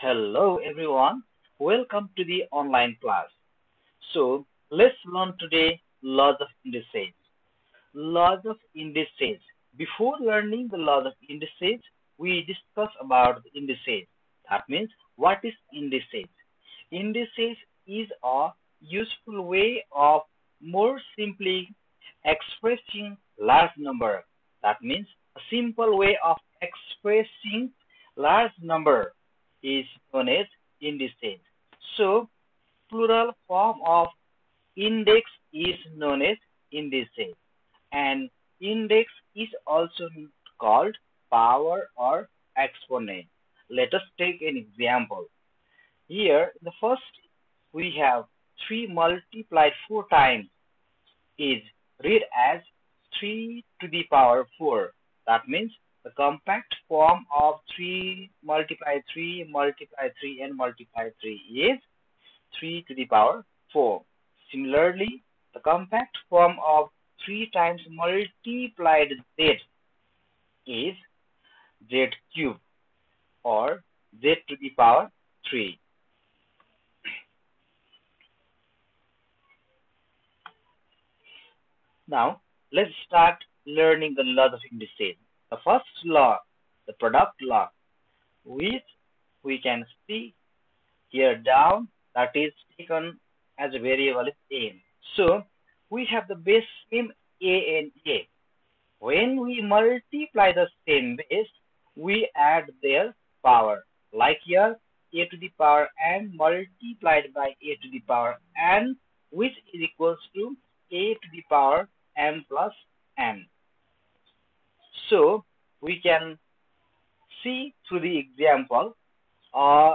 Hello everyone, welcome to the online class. So let's learn today laws of indices. Laws of indices. Before learning the laws of indices, we discuss about the indices. That means what is indices? Indices is a useful way of more simply expressing large number. That means a simple way of expressing large number is known as indices. So plural form of index is known as indices and index is also called power or exponent. Let us take an example. Here the first we have 3 multiplied 4 times is read as 3 to the power 4. That means the compact form of 3 multiply 3 multiply 3 and multiply 3 is 3 to the power 4. Similarly, the compact form of 3 times multiplied z is z cube or z to the power 3. Now, let's start learning the laws of indices. The first law, the product law, which we can see here down that is taken as a variable is a. So we have the base same a and a. When we multiply the same base, we add their power. Like here, a to the power n multiplied by a to the power n, which is equals to a to the power m plus n. So we can see through the example uh,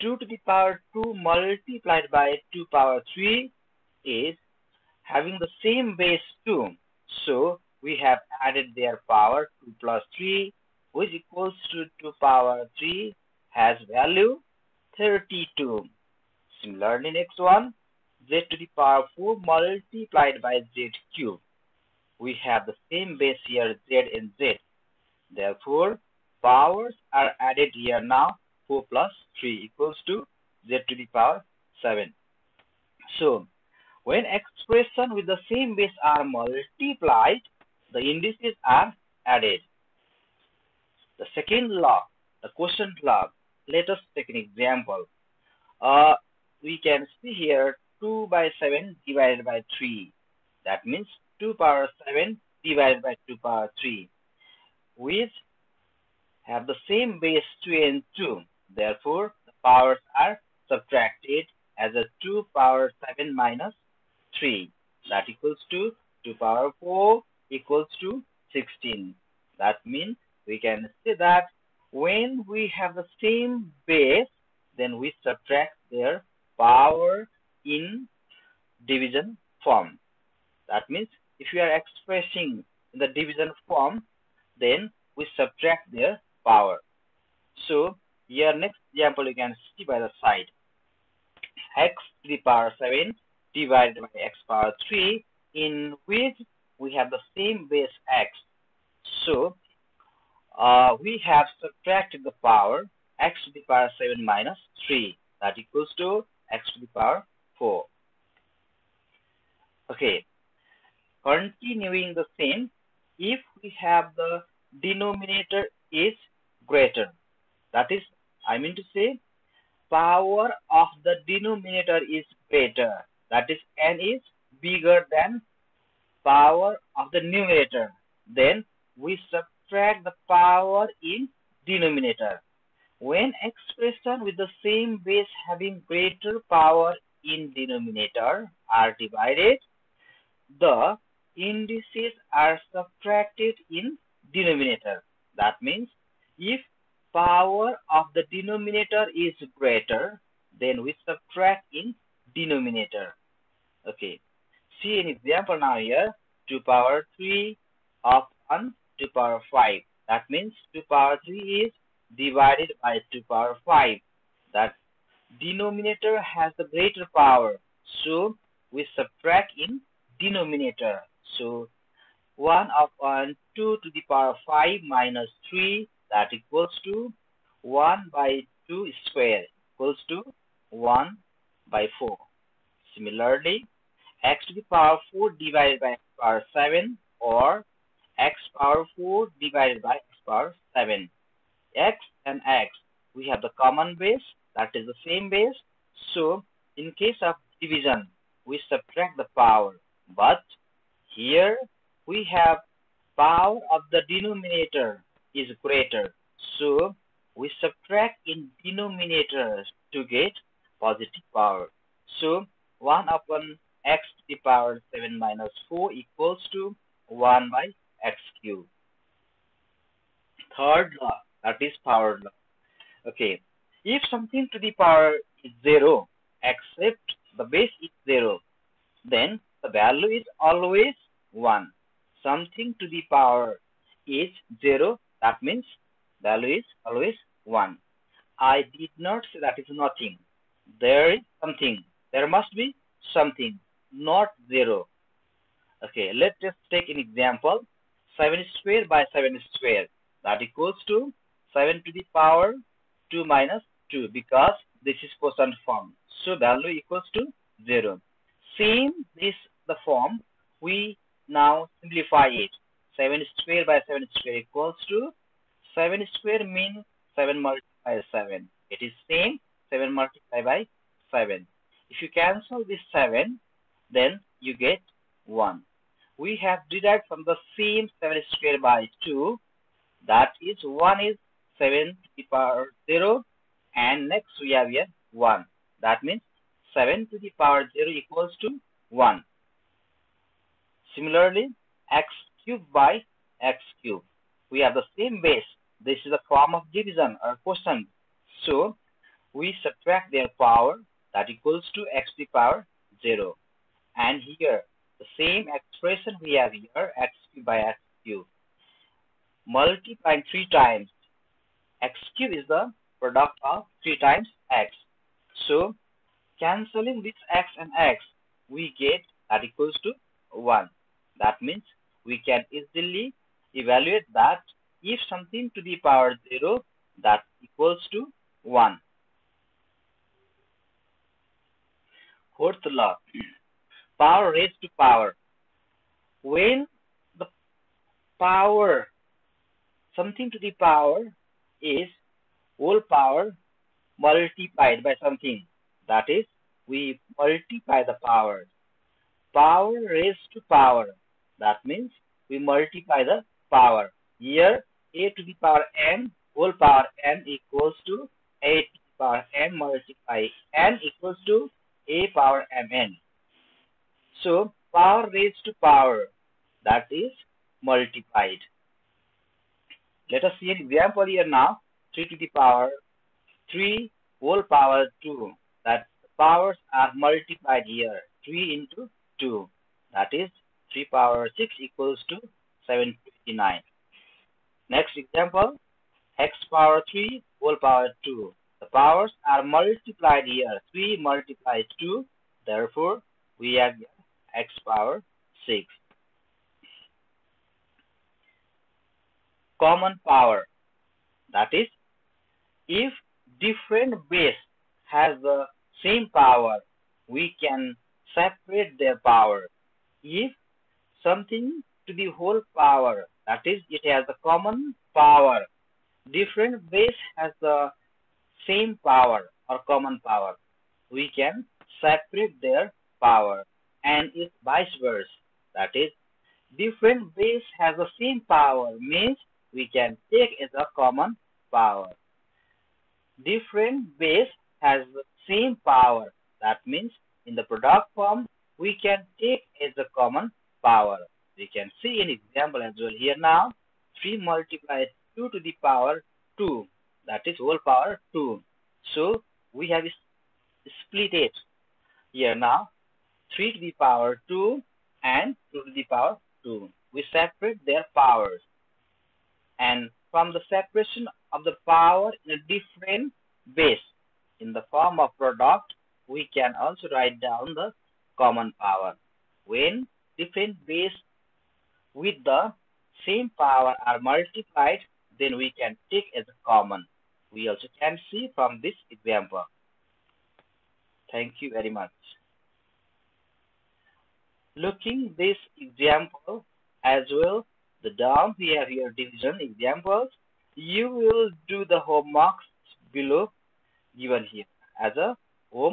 2 to the power 2 multiplied by 2 power 3 is having the same base 2. So we have added their power 2 plus 3 which equals to 2 power 3 has value 32. Similarly next one z to the power 4 multiplied by z cube we have the same base here z and z. Therefore, powers are added here now 4 plus 3 equals to z to the power 7. So, when expression with the same base are multiplied, the indices are added. The second law, the quotient law, let us take an example. Uh, we can see here 2 by 7 divided by 3. That means 2 power 7 divided by 2 power 3 which have the same base 2 and 2 therefore the powers are subtracted as a 2 power 7 minus 3 that equals to 2 power 4 equals to 16 that means we can say that when we have the same base then we subtract their power in division form. That means if you are expressing the division form, then we subtract their power. So here next example you can see by the side. x to the power 7 divided by x power 3 in which we have the same base x. So uh, we have subtracted the power x to the power 7 minus 3 that equals to x to the power 4. Okay, continuing the same if we have the denominator is greater. That is i mean to say power of the denominator is greater. That is n is bigger than power of the numerator. Then we subtract the power in denominator. When expression with the same base having greater power in denominator are divided the indices are subtracted in denominator. That means if power of the denominator is greater, then we subtract in denominator. Okay. See an example now here. 2 power 3 of 1 to power 5. That means 2 power 3 is divided by 2 power 5. That denominator has the greater power. So we subtract in denominator. So 1 upon 2 to the power 5 minus 3 that equals to 1 by 2 square equals to 1 by 4. Similarly, x to the power 4 divided by x power 7 or x power 4 divided by x power 7. x and x, we have the common base, that is the same base. So, in case of division, we subtract the power. But here we have power of the denominator is greater. So, we subtract in denominator to get positive power. So, 1 upon x to the power 7 minus 4 equals to 1 by x cube. Third law, that is power law. Okay, if something to the power is 0, except the base is 0, then the value is always 1. Something to the power is 0, that means value is always 1. I did not say that is nothing. There is something. There must be something, not 0. Okay, let's just take an example. 7 square by 7 square. That equals to 7 to the power 2 minus 2 because this is constant form. So value equals to 0. Same this the form, we now simplify it. 7 square by 7 square equals to 7 square means 7 multiplied by 7. It is same 7 multiplied by 7. If you cancel this 7, then you get 1. We have derived from the same 7 square by 2. That is 1 is 7 to the power 0 and next we have here 1. That means 7 to the power 0 equals to 1. Similarly, x cubed by x cubed. We have the same base. This is a form of division or quotient. So, we subtract their power that equals to x to the power 0. And here, the same expression we have here, x cubed by x cubed. Multiplying 3 times, x cubed is the product of 3 times x. So, cancelling this x and x, we get that equals to 1. That means we can easily evaluate that if something to the power 0 that equals to 1. Fourth law, power raised to power. When the power, something to the power is whole power multiplied by something. That is, we multiply the powers. Power raised to power. That means we multiply the power. Here, a to the power n whole power n equals to a to the power n multiply n equals to a power mn. So power raised to power that is multiplied. Let us see an example here now. 3 to the power 3 whole power 2 that powers are multiplied here 3 into 2 that is 3 power 6 equals to 759. Next example x power 3 whole power 2 the powers are multiplied here. 3 multiplies 2. Therefore, we have x power 6. Common power. That is, if different base has the same power, we can separate their power. If something to the whole power, that is, it has a common power, different base has the same power or common power. We can separate their power and if vice versa. That is, different base has the same power means we can take as a common power. Different base has the same power. That means in the product form we can take as a common power. We can see an example as well here now. 3 multiplied 2 to the power 2 that is whole power 2. So we have split it here now 3 to the power 2 and 2 to the power 2. We separate their powers and from the separation of the power in a different base in the form of product we can also write down the common power. When different base with the same power are multiplied then we can take as a common we also can see from this example. Thank you very much. Looking this example as well, the down we have here division examples. You will do the homeworks below given here as a home